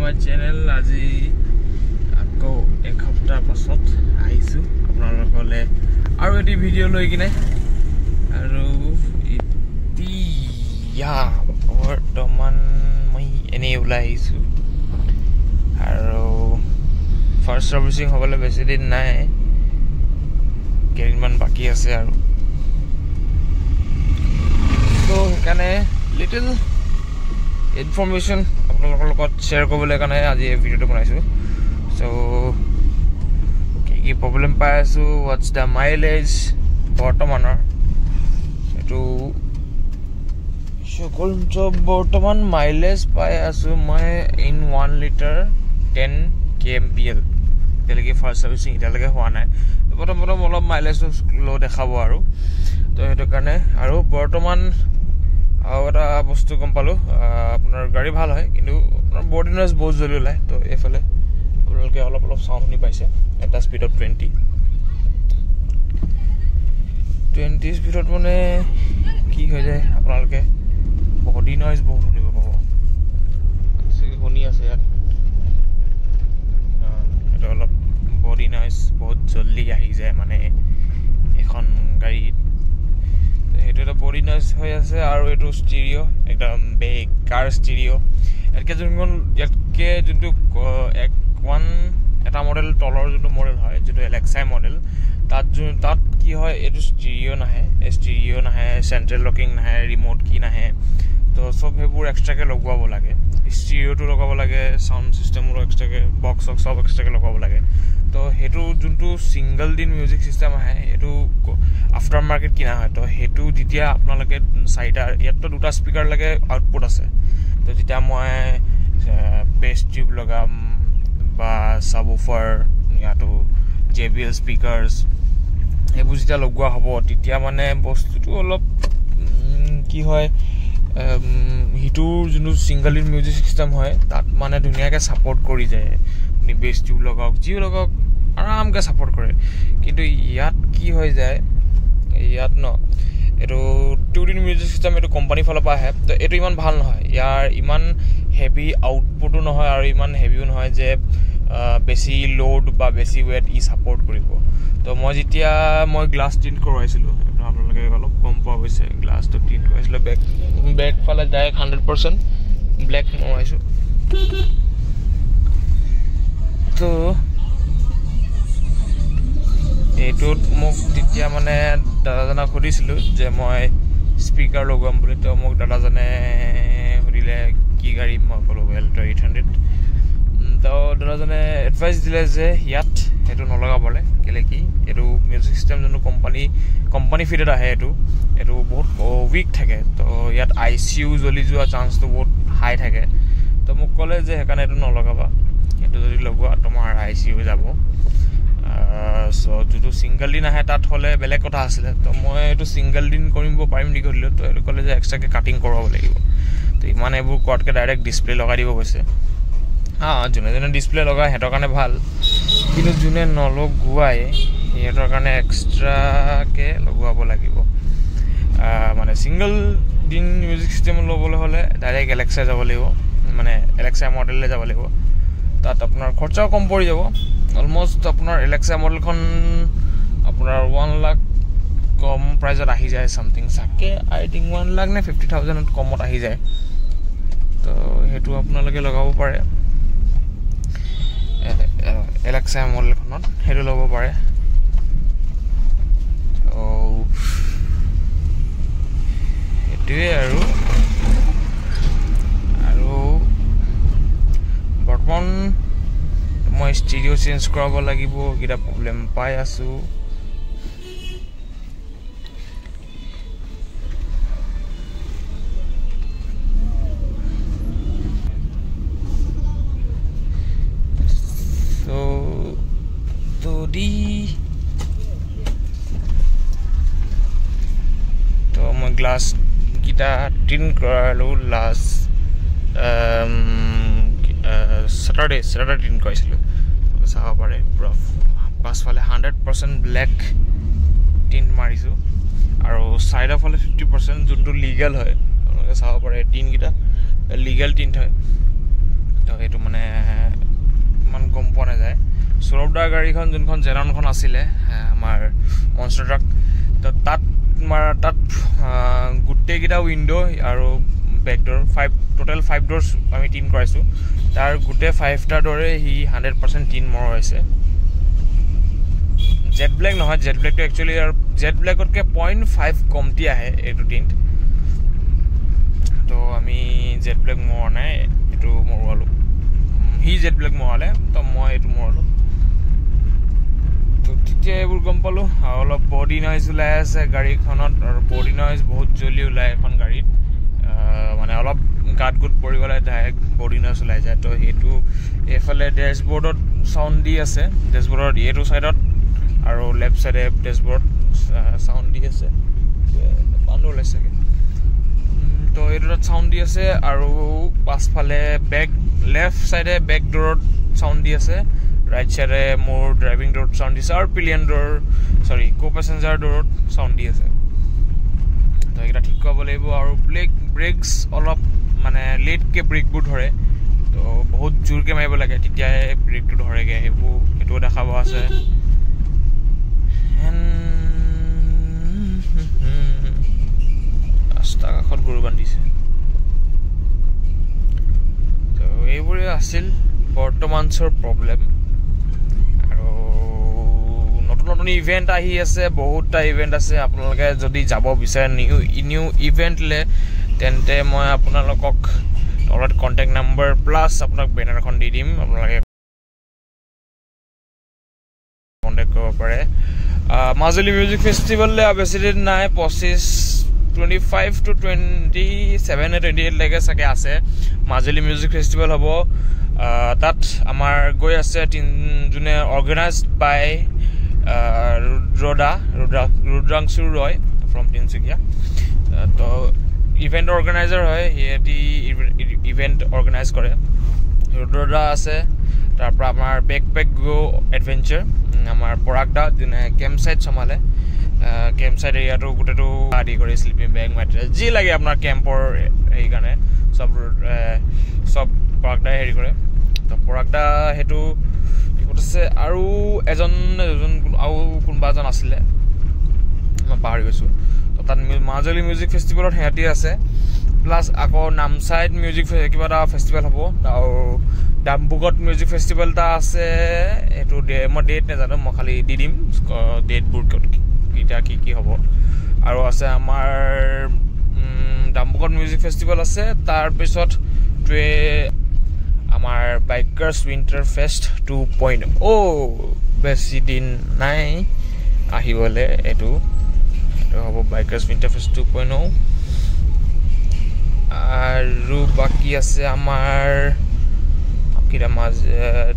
My channel আজি আকৌ এসপ্তাহ পাছত আহিছোঁ আপোনালোকলৈ আৰু এটি ভিডিঅ' লৈ কিনে। আৰু এতিয়া বৰ্তমান মই এনেই ওলাই আহিছোঁ। আৰু ফাৰ্ষ্ট ছাৰ্ভিচিং হ'বলৈ বেছি দিন নাই। কেইদিনমান বাকী আছে আৰু। ত' সেইকাৰণে লিটিল ইনফৰ্মেশ্যন আপোনালোকৰ লগত শ্বেয়াৰ কৰিবলৈ কাৰণে আজি এই ভিডিঅ'টো বনাইছোঁ। চ' কি কি প্ৰব্লেম পাই আছোঁ হোৱাটছ দ্য মাইলেজ বৰ্তমানৰ? এইটো বৰ্তমান মাইলেজ পাই আছোঁ মই in one litre ten K M P L এতিয়ালৈকে ফাৰ্ষ্ট ছাৰ্ভিচিং এতিয়ালৈকে হোৱা নাই। প্ৰথম প্ৰথম অলপ মাইলেজটো ল' দেখাব আৰু। তো সেইটো কাৰণে আৰু বৰ্তমান আৰু এটা বস্তু গম পালোঁ। আপোনাৰ গাড়ী ভাল হয় কিন্তু আপোনাৰ বডি নইজ বহুত জলদি ওলায়। তো এইফালে আপোনালোকে অলপ অলপ চাউণ্ড শুনি পাইছে। এটা স্পীডত টুৱেণ্টি টুৱেণ্টি স্পীডত মানে কি হৈ যায় আপোনালোকে বডি নইজ বহুত শুনিব পাব। শুনি আছে ইয়াত। এইটো অলপ বডি নইজ বহুত জল্দি আহি যায় মানে এখন গাড়ীত সেইটো এটা বডি নইজ হৈ আছে আৰু এইটো ষ্টিৰিঅ' একদম বেকাৰ ষ্টিৰিঅ' ইয়াতকৈ যোনখন ইয়াতকৈ যোনটো এক ওৱান এটা মডেল তলৰ যোনটো মডেল হয় যিটো এলেক্সাই মডেল তাত যোন তাত কি হয় এইটো ষ্টিৰিঅ' নাহে ষ্টিৰিঅ' নাহে চেণ্ট্ৰেল লকিং নাহে ৰিম'ট কি নাহে। তো চব সেইবোৰ এক্সট্ৰাকৈ লগোৱাব লাগে। ষ্টিৰিঅ'টো লগাব লাগে চাউণ্ড ছিষ্টেমৰো এক্সট্ৰাকৈ বক্স চক্স চব এক্সট্ৰাকৈ লগাব লাগে। তো সেইটো যোনটো ছিংগল দিন মিউজিক ছিষ্টেম আহে সেইটো আফটাৰ মাৰ্কেট কিনা হয়। তো সেইটো যেতিয়া আপোনালোকে চাৰিটা ইয়াততো দুটা স্পীকাৰলৈকে আউটপুট আছে। তো যেতিয়া মই বেছ টিউব লগাম বা চাবুফাৰ ইয়াতো জে বি এল স্পীকাৰ্ছ সেইবোৰ যেতিয়া লগোৱা হ'ব তেতিয়া মানে বস্তুটো অলপ কি হয় সিটোৰ যোনটো ছিংগল ইন মিউজিক ছিষ্টেম হয় তাত মানে ধুনীয়াকৈ ছাপৰ্ট কৰি যায়। আপুনি বেছ টিউব লগাওক যিও লগাওক আৰামকৈ ছাপৰ্ট কৰে। কিন্তু ইয়াত কি হৈ যায় ইয়াত ন এইটো টু দিন মিউজিক ছিষ্টেম এইটো কোম্পানীৰ ফালৰ পৰা আহে তো এইটো ইমান ভাল নহয়। ইয়াৰ ইমান হেভি আউটপুটো নহয় আৰু ইমান হেভিও নহয় যে বেছি ল'ড বা বেছি ৱেট ই ছাপৰ্ট কৰিব। তো মই যেতিয়া মই গ্লাছ টিণ্ট কৰোৱাইছিলোঁ আপোনালোকে অলপ গম পোৱা গৈছে গ্লাছটো টিণ্ট কৰাইছিলোঁ বেক বেক ফালে ডাইৰেক্ট হাণ্ড্ৰেড পাৰ্চেণ্ট ব্লেক মৰাইছোঁ তো এইটোত মোক তেতিয়া মানে দাদাজনক সুধিছিলোঁ যে মই স্পীকাৰ লগোৱাম বুলি তো মোক দাদাজনে সুধিলে কি গাড়ী? মই ক'লোঁ এল্টো এইট হাণ্ড্ৰেড তো দাদাজনে এডভাইচ দিলে যে ইয়াত সেইটো নলগাবলৈ। কেলৈ কি? এইটো মিউজিক ছিষ্টেম যোনটো কোম্পানী কোম্পানী ফিডত আহে এইটো এইটো বহুত উইক থাকে। তো ইয়াত আই চি ইউ জ্বলি যোৱা চান্সটো বহুত হাই থাকে। তো মোক ক'লে যে সেইকাৰণে এইটো নলগাবা। এইটো যদি লগোৱা তোমাৰ আই চি ইউ যাব। চ' যোনটো ছিংগল দিন আহে তাত হ'লে বেলেগ কথা আছিলে। তো মই এইটো ছিংগল দিন কৰিব পাৰিম নেকি সুধিলোঁ। তো এইটো ক'লে যে এক্সট্ৰাকৈ কাটিং কৰাব লাগিব। তো ইমান এইবোৰ কৰাতকৈ ডাইৰেক্ট ডিছপ্লে লগাই দিব কৈছে। হা যোনে যোনে ডিছপ্লে লগায় সিহঁতৰ কাৰণে ভাল। কিন্তু যোনে নলগোৱাই সিহঁতৰ কাৰণে এক্সট্ৰাকৈ লগোৱাব লাগিব। মানে ছিংগল দিন মিউজিক ছিষ্টেম ল'বলৈ হ'লে ডাইৰেক্ট এলেক্সাই যাব লাগিব। মানে এলেক্সাই মডেললৈ যাব লাগিব। তাত আপোনাৰ খৰচাও কম পৰি যাব। অলমষ্ট আপোনাৰ এলেক্সা মডেলখন আপোনাৰ ওৱান লাখ কম প্ৰাইজত আহি যায় চামথিং চাগে আই থিংক ওৱান লাখ নে ফিফটি থাউজেণ্ডত কমত আহি যায়। তো সেইটো আপোনালোকে লগাব পাৰে। এলেক্সা মডেলখনত সেইটো ল'ব পাৰে। সেইটোৱে আৰু। আৰু বৰ্তমান মই ষ্টিৰিঅ' চেঞ্জ কৰাব লাগিব এইকেইটা প্ৰব্লেম পাই আছোঁ। গ্লাছকেইটা টিন কৰালোঁ লাষ্ট ছেটাৰডে ছেটাৰডে টিন কৰাইছিলোঁ। চাব পাৰে পূৰা পাছফালে হাণ্ড্ৰেড পাৰ্চেণ্ট ব্লেক টিণ্ট মাৰিছোঁ। আৰু ছাইডৰ ফালে ফিফটি পাৰ্চেণ্ট যোনটো লিগেল হয় আপোনালোকে চাব পাৰে টিনকেইটা লিগেল টিণ্ট হয়। তো সেইটো মানে ইমান গম পোৱা নাযায়। সৌৰভদাৰ গাড়ীখন যোনখন জেননখন আছিলে আমাৰ ট্ৰাক তো তাত তাত গোটেইকেইটা উইণ্ড' আৰু back door five total five doors আমি টিন কৰাইছোঁ। তাৰ গোটেই ফাইভটাৰ দৰে সি হাণ্ড্ৰেড পাৰ্চেণ্ট টিন মৰোৱাইছে জেড ব্লেক নহয় জেড ব্লেকটো একচুৱেলি আৰু জেড ব্লেকতকৈ পইণ্ট ফাইভ কমটি আহে এইটো টিণ্ট তো আমি জেড ব্লেক মৰোৱা নাই এইটো মৰোৱালোঁ। সি জেড ব্লেক মৰালে তো মই এইটো মৰালোঁ। তো তেতিয়া এইবোৰ গম পালোঁ। অলপ বডি নইজ ওলাই আছে গাড়ীখনত আৰু বডি নইজ বহুত জলদি ওলায় এখন গাড়ীত। মানে অলপ গাত গোট পৰি গ'লে ডাইৰেক্ট বডি নইজ ওলাই যায়। তো সেইটো এইফালে ডেছবৰ্ডত চাউণ্ড দি আছে। ডেছবৰ্ডত এইটো ছাইডত আৰু লেফ্ট ছাইডে ডেছবৰ্ড চাউণ্ড দি আছে। পাণ্ডু ওলাইছেগৈ তো এইটো তাত চাউণ্ড দি আছে আৰু পাছফালে বেক লেফ্ট ছাইডে বেক ডোৰত চাউণ্ড দি আছে। ৰাইট ছাইডে মোৰ ড্ৰাইভিং ডোৰত চাউণ্ড দিছে আৰু পিলিয়ন ডোৰ চৰি ক' পেচেঞ্জাৰ ডোৰত চাউণ্ড দি আছে। তো এইকেইটা ঠিক কৰাব লাগিব আৰু ব্ৰেক ব্ৰেকছ অলপ মানে লেটকৈ ব্ৰেকবোৰ ধৰে। তো বহুত জোৰকৈ মাৰিব লাগে তেতিয়াহে ব্ৰেকটো ধৰেগৈ। সেইবোৰ সেইটোও দেখাব আছে। ৰাস্তা কাষত গৰু বান্ধিছে। তো এইবোৰে আছিল বৰ্তমানছৰ প্ৰব্লেম আৰু নতুন ইভেণ্ট আহি আছে বহুতটা ইভেণ্ট আছে আপোনালোকে যদি যাব বিচাৰে নিউ নিউ ইভেণ্টলৈ তেন্তে মই আপোনালোকক তলত কণ্টেক্ট নাম্বাৰ প্লাছ আপোনাক বেনাৰখন দি দিম আপোনালোকে কণ্টেক্ট কৰিব পাৰে। মাজুলী মিউজিক ফেষ্টিভেললৈ বেছিদিন নাই পঁচিছ twenty five to twenty seven twenty এইটলৈকে চাগে আছে। মাজুলী মিউজিক ফেষ্টিভেল হ'ব। তাত আমাৰ গৈ আছে তিন যোনে অৰ্গেনাইজ বাই ৰুদ্ৰদা ৰুদ্ৰা ৰুদ্ৰাংশু ৰয় ফ্ৰম তিনিচুকীয়া তো ইভেণ্ট অৰ্গেনাইজাৰ হয় সিহঁতি ইভেণ্ট অৰ্গেনাইজ কৰে। ৰুদ্ৰদা আছে তাৰপৰা আমাৰ বেক পেক গ' এডভেঞ্চাৰ আমাৰ পৰাগ দা যোনে কেম্প ছাইট চম্ভালে কেম্প ছাইট এৰিয়াটো গোটেইটো আদি কৰি শ্লিপিং বেগ মেটেৰিয়েল যি লাগে আপোনাৰ কেম্পৰ হেৰি কাৰণে চব চব পৰাগ দাই হেৰি কৰে। তো পৰাগ দা সেইটো আছে আৰু এজন এজন আৰু কোনোবা এজন আছিলে। মই পাহৰি গৈছোঁ। তো তাত মাজুলী মিউজিক ফেষ্টিভেলত সিহঁতি আছে। প্লাছ আকৌ নামচাইত মিউজিক কিবা এটা ফেষ্টিভেল হ'ব। আৰু ডাম্বুকত মিউজিক ফেষ্টিভেল এটা আছে। সেইটো মই ডেট নাজানো মই খালি দি দিম। ডেটবোৰ কেতিয়া কি কি হ'ব। আৰু আছে আমাৰ ডাম্বুকত মিউজিক ফেষ্টিভেল আছে। তাৰপিছত আমাৰ bikers winter fest two point O' বেছি দিন নাই আহিবলৈ এইটো। হ'ব bikers winter fest two point O' আৰু বাকী আছে আমাৰ কেইটা মাজ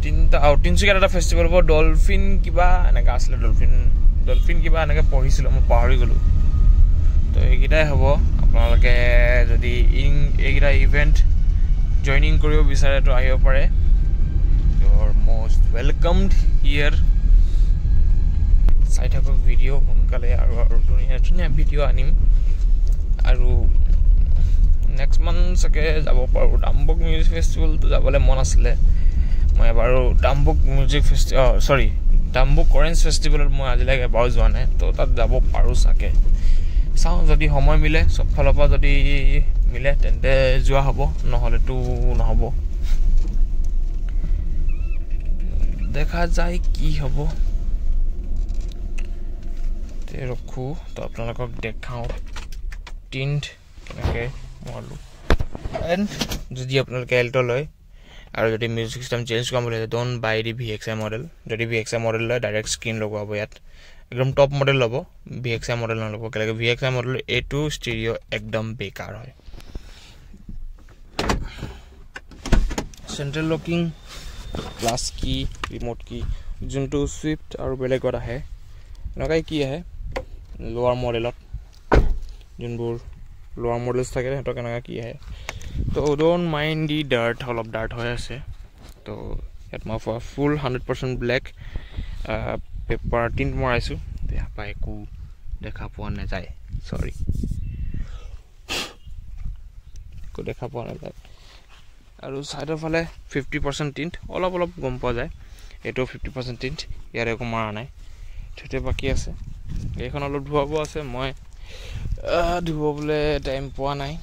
তিনিটা আৰু তিনিচুকীয়াত এটা ফেষ্টিভেল হ'ব ডলফিন কিবা এনেকৈ আছিলে ডলফিন ডলফিন কিবা এনেকৈ পঢ়িছিলোঁ মই পাহৰি গ'লোঁ। তো এইকেইটাই হ'ব আপোনালোকে যদি ইং এইকেইটা ইভেণ্ট জইনিং কৰিব বিচাৰে তো আহিব পাৰে। ইউৰ মষ্ট ৱেলকামড হিয়াৰ চাই থাকক ভিডিঅ' সোনকালে আৰু আৰু ধুনীয়া ধুনীয়া ভিডিঅ' আনিম। আৰু নেক্সট মান্থ চাগে যাব পাৰোঁ। ডাম্বুক মিউজিক ফেষ্টিভেলটো যাবলৈ মন আছিলে। মই এবাৰো ডাম্বুক মিউজিক ফেষ্টি চৰি ডাম্বুক অৰেঞ্জ ফেষ্টিভেলত মই আজিলৈকে এবাৰো যোৱা নাই। তো তাত যাব পাৰোঁ চাগে। চাওঁ যদি সময় মিলে চব ফালৰ পৰা যদি মিলে তেন্তে যোৱা হ'ব। নহ'লেতো নহ'ব। দেখা যায় কি হ'ব। ৰখোঁ তো আপোনালোকক দেখাওঁ। টিণ্ট কেনেকৈ মৰালোঁ এণ্ড যদি আপোনালোকে এল্ট লয় আৰু যদি মিউজিক চিষ্টেম চেঞ্জ কৰাম বুলি don't buy the V X I model যদি ভি এক্স আই মডেল লয় ডাইৰেক্ট স্ক্ৰীণ লগোৱাব ইয়াত। একদম টপ মডেল ল'ব ভি এক্স আই মডেল নল'ব। কেলেকৈ ভি এক্স আই মডেল এইটো ষ্টিৰিঅ' একদম বেকাৰ হয়। Central locking plus key remote key যোনটো চুইফ্ট আৰু বেলেগত আহে এনেকুৱাই কি আহে? লোৱাৰ মডেলত যোনবোৰ লোৱাৰ মডেলছ থাকে সিহঁতক এনেকুৱা কি আহে? তো ডোণ্ট মাইণ্ড দি ডাৰ্ট অলপ ডাৰ্ট হৈ আছে। তো ইয়াত মই full hundred percent black paper tint মৰাইছোঁ। তাৰপৰা একো দেখা পোৱা নাযায় চৰি একো দেখা পোৱা নাযায়। আৰু ছাইডৰ ফালে ফিফটি পাৰ্চেণ্ট টিণ্ট অলপ অলপ গম পোৱা যায়। এইটো ফিফটি পাৰ্চেণ্ট টিণ্ট ইয়াত একো মৰা নাই। সেইটোৱে বাকী আছে। গাড়ীখন অলপ ধুৱাব আছে মই ধুবলৈ টাইম পোৱা নাই।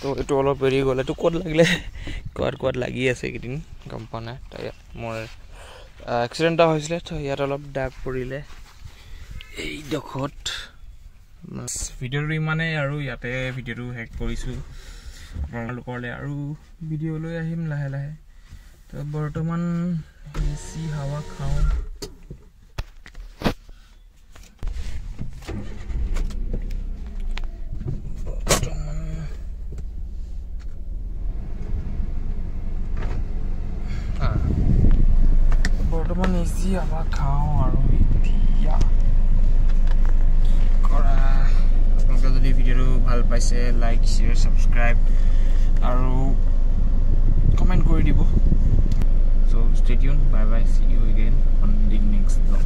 তো এইটো অলপ এৰি গ'ল। এইটো ক'ত লাগিলে? ক'ত ক'ত লাগি আছে এইকেইদিন? গম পোৱা নাই। তাই মোৰ এক্সিডেণ্ট এটা হৈছিলে তো ইয়াত অলপ দাগ পৰিলে। এইডোখৰত ভিডিঅ'টো ইমানেই আৰু ইয়াতে ভিডিঅ'টো শেষ কৰিছোঁ। আপোনালোকলৈ আৰু ভিডিঅ' লৈ আহিম লাহে লাহে। তো বৰ্তমান বেছি হাৱা খাওঁ বৰ্তমান এচি হাৱা খাওঁ আৰু এতিয়া কৰা আপোনালোকে যদি ভিডিঅ'টো ভাল পাইছে লাইক শ্বেয়াৰ ছাবস্ক্ৰাইব আৰু কমেণ্ট কৰি দিব। So' stay tuned bye bye see you again on the next blog